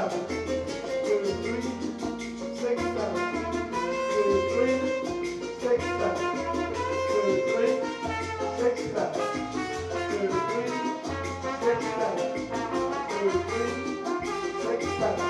seven, two, three, six, seven, two, three, six, seven, two, three, six, seven, two, three, six, seven, two, three, six, seven.